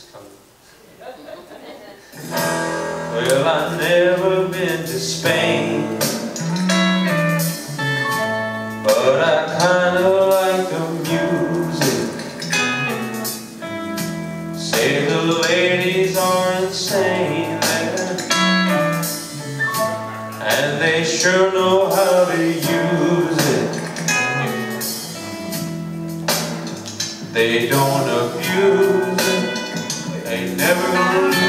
It's coming. Well, I've never been to Spain But I kinda like the music. Say the ladies are insane there And they sure know how to use it. They don't abuse it They never